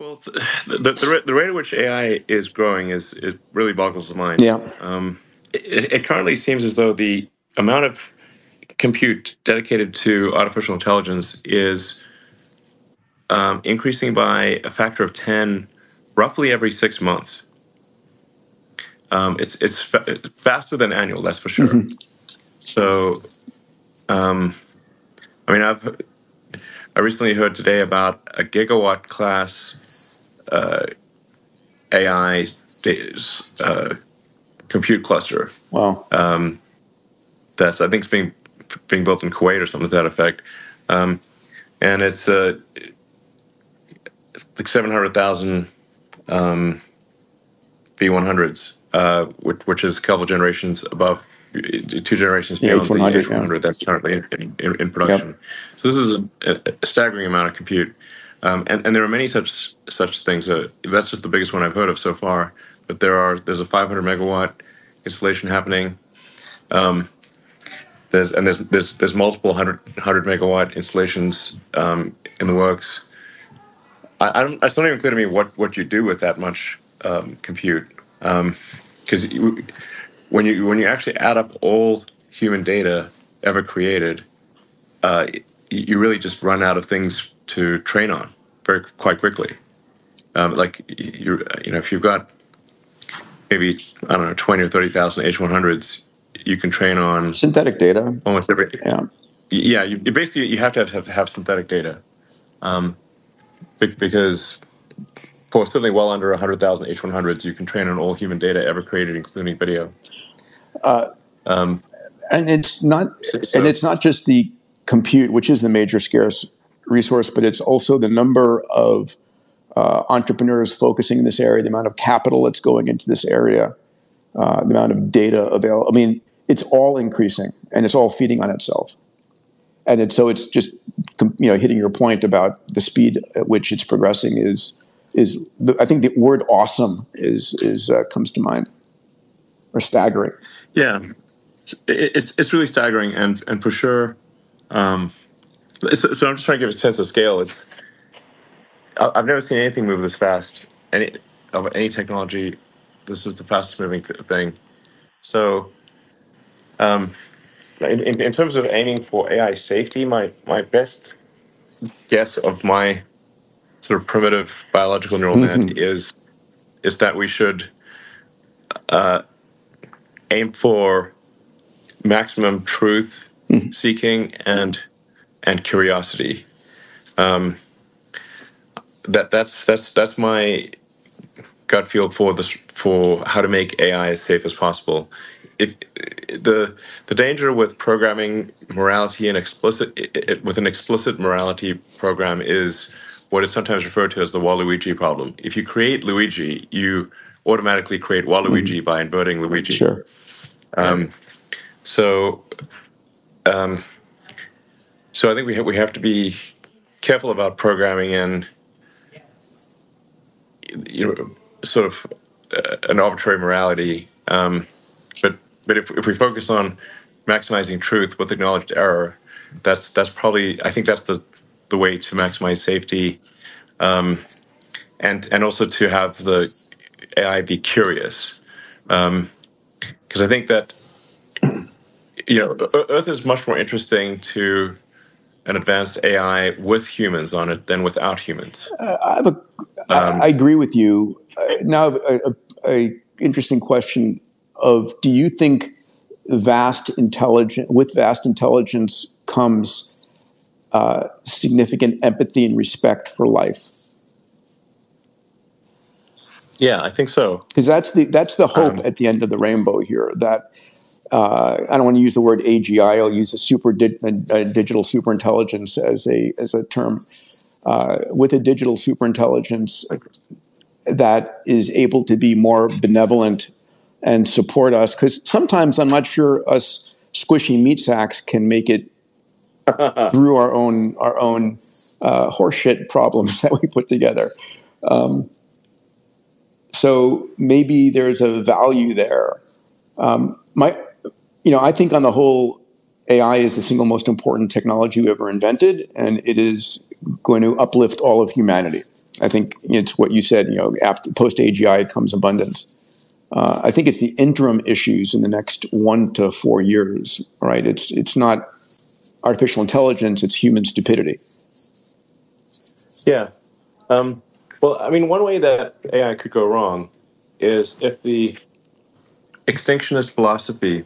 Well, the, the, the, rate at which AI is growing is it really boggles the mind. Yeah. Um, it, it currently seems as though the amount of compute dedicated to artificial intelligence is um, increasing by a factor of 10 roughly every six months. Um, it's it's fa- faster than annual, that's for sure. Mm-hmm. So, um, I mean, I've I recently heard today about a gigawatt class uh, AI uh, compute cluster. Wow. Um, that's I think it's being being built in Kuwait or something to that effect, um, and it's uh, like seven hundred thousand um, B100s, uh, which, which is a couple generations above, two generations beyond the H100 yeah. that's currently in, in, in production. Yep. So this is a, a, staggering amount of compute, um, and, and there are many such such things. Uh, that's just the biggest one I've heard of so far. But there are there's a 500 megawatt installation happening. Um, there's and there's there's there's multiple hundred hundred megawatt installations um, in the works. I, I don't. It's not even clear to me what what you do with that much um, compute, because um, when you when you actually add up all human data ever created, uh, you really just run out of things to train on very quite quickly. Um, like you you know if you've got maybe I don't know twenty or thirty thousand H one hundreds, you can train on synthetic data almost every yeah yeah you, basically you have to have, have, have synthetic data. Um, because for certainly well under 100,000 H100s, you can train on all human data ever created, including video. Uh, um, and it's not, so, and it's not just the compute, which is the major scarce resource, but it's also the number of uh, entrepreneurs focusing in this area, the amount of capital that's going into this area, uh, the amount of data available. I mean, it's all increasing, and it's all feeding on itself and so it's just you know hitting your point about the speed at which it's progressing is is the, I think the word awesome is is uh, comes to mind or staggering. Yeah, it's it's really staggering and and for sure. Um, so, so I'm just trying to give a sense of scale. It's I've never seen anything move this fast. Any of any technology, this is the fastest moving th- thing. So. Um, in, in, in, terms of aiming for AI safety, my, my best guess of my sort of primitive biological neural mm-hmm. net is is that we should uh, aim for maximum truth mm-hmm. seeking and and curiosity. Um, that that's that's that's my gut feel for this for how to make AI as safe as possible if the the danger with programming morality and explicit it, with an explicit morality program is what is sometimes referred to as the Waluigi problem. If you create Luigi, you automatically create Waluigi mm-hmm. by inverting Luigi. Sure. Um, so, um, so I think we ha- we have to be careful about programming in you know sort of uh, an arbitrary morality. Um, but if, if we focus on maximizing truth with acknowledged error, that's that's probably I think that's the the way to maximize safety, um, and and also to have the AI be curious, because um, I think that you know Earth is much more interesting to an advanced AI with humans on it than without humans. Uh, I a, um, I agree with you. Uh, now, a, a, a interesting question of do you think vast intelligence with vast intelligence comes uh, significant empathy and respect for life? Yeah, I think so. Because that's the that's the hope um, at the end of the rainbow here. That uh, I don't want to use the word AGI. I'll use a super di- a, digital superintelligence as a as a term. Uh, with a digital superintelligence that is able to be more benevolent and support us because sometimes I'm not sure us squishy meat sacks can make it through our own our own uh, horseshit problems that we put together. Um, so maybe there's a value there. Um, my, you know, I think on the whole, AI is the single most important technology we ever invented, and it is going to uplift all of humanity. I think it's what you said. You know, after post AGI comes abundance. Uh, I think it's the interim issues in the next one to four years. Right? It's it's not artificial intelligence; it's human stupidity. Yeah. Um, well, I mean, one way that AI could go wrong is if the extinctionist philosophy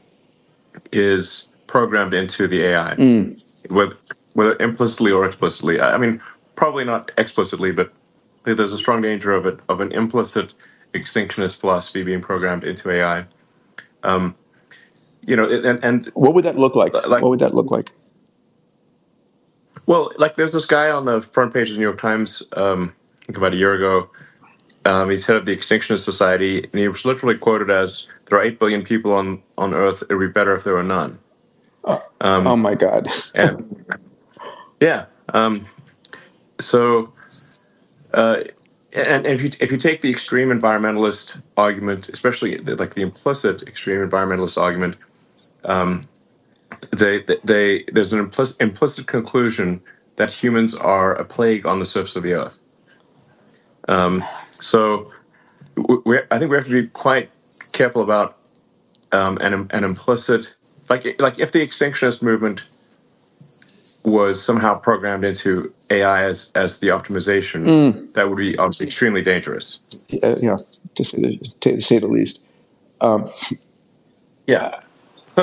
is programmed into the AI, Mm. whether, whether implicitly or explicitly. I mean, probably not explicitly, but there's a strong danger of it of an implicit extinctionist philosophy being programmed into AI. Um, you know, and and What would that look like? like What would that look like? well, like there's this guy on the front page of the New York Times, um, I think about a year ago. Um, he's head of the Extinctionist Society, and he was literally quoted as, "There are eight billion people on on Earth. It would be better if there were none." Oh Um, my God! and yeah, um, so uh, and, and if you if you take the extreme environmentalist argument, especially the, like the implicit extreme environmentalist argument, um, they, they they there's an implicit implicit conclusion that humans are a plague on the surface of the earth. Um, so we I think we have to be quite careful about um, an an implicit like like if the extinctionist movement was somehow programmed into AI as as the optimization, Mm. that would be obviously extremely dangerous. Uh, yeah, to say the, to say the least. Um, Yeah.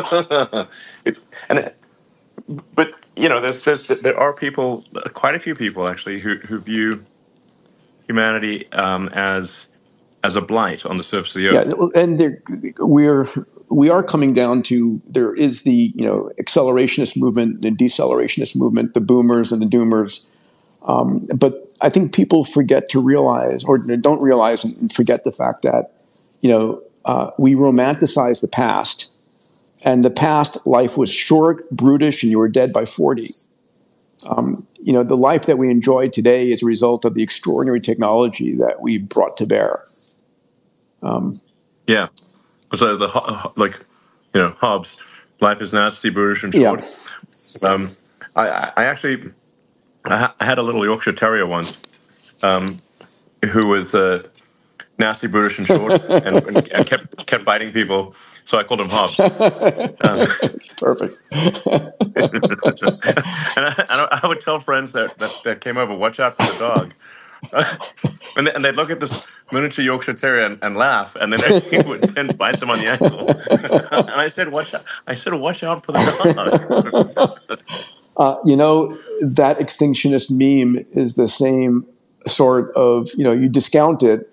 it's, and it, but you know, there's, there's there are people, quite a few people actually, who who view humanity um, as as a blight on the surface of the earth. well, and there, we're we are coming down to there is the you know accelerationist movement, the decelerationist movement, the boomers and the doomers. Um, but I think people forget to realize, or don't realize, and forget the fact that you know uh, we romanticize the past, and the past life was short, brutish, and you were dead by forty. Um, you know, the life that we enjoy today is a result of the extraordinary technology that we brought to bear. Um, Yeah. So the like, you know, Hobbes, life is nasty, brutish, and yeah, short. Um, I, I actually I, I had a little Yorkshire Terrier once, um, who was uh, nasty, brutish, and short, and, and, and kept kept biting people. So I called him Hobbes. Um, perfect. and I, and I would tell friends that, that, that came over, watch out for the dog. and, they, and they'd look at this miniature Yorkshire Terrier and, and laugh, and then he would then bite them on the ankle. and I said, "Watch out!" I said, "Watch out for the dog." Uh, you know, that extinctionist meme is the same sort of, you know, you discount it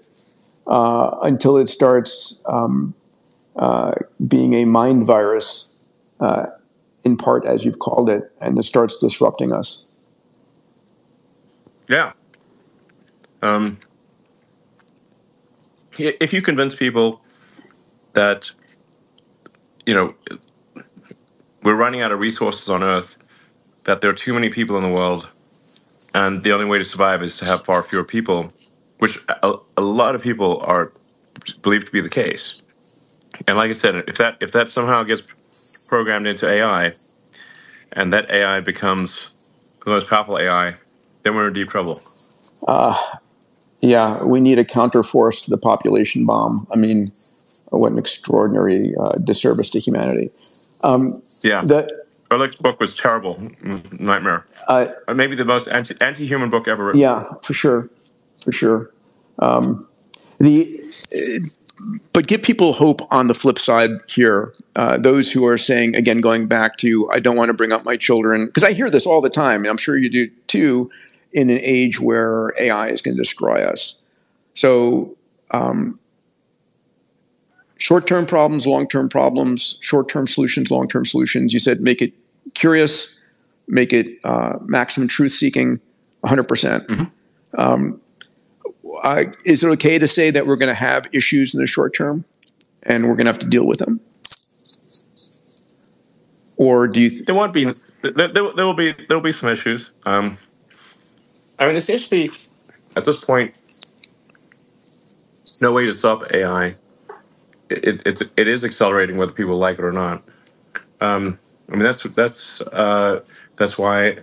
uh, until it starts um, uh, being a mind virus, uh, in part, as you've called it, and it starts disrupting us. yeah. Um, if you convince people that you know we're running out of resources on Earth, that there are too many people in the world, and the only way to survive is to have far fewer people, which a, a lot of people are believed to be the case. And like I said, if that if that somehow gets programmed into AI, and that AI becomes the most powerful AI, then we're in deep trouble. Uh, yeah, we need a counterforce to the population bomb. I mean, what an extraordinary uh, disservice to humanity. Um, Yeah, that Ehrlich's book was terrible, nightmare. uh, Maybe the most anti anti human book ever written. Yeah, for sure, for sure. Um, the but give people hope on the flip side here. Uh, those who are saying again, going back to I don't want to bring up my children because I hear this all the time, and I'm sure you do too. In an age where AI is going to destroy us, so um, short-term problems, long-term problems, short-term solutions, long-term solutions. You said make it curious, make it uh, maximum truth-seeking, 100 percent. Mhm. Um, is it okay to say that we're going to have issues in the short term, and we're going to have to deal with them? Or do you? Th- There won't be. There, there, there will be. There will be some issues. Um, I mean, essentially, at this point, no way to stop AI. It, it's it is accelerating whether people like it or not. Um, I mean, that's that's uh, that's why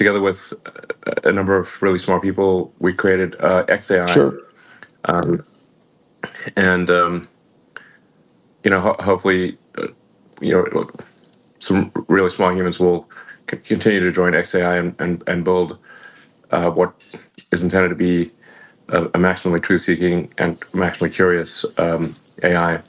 together with a a number of really smart people, we created uh, XAI, Sure. and um, you know, ho- hopefully, uh, you know, some really smart humans will c- continue to join XAI and and, and build uh, what is intended to be a, a maximally truth-seeking and maximally curious um, AI.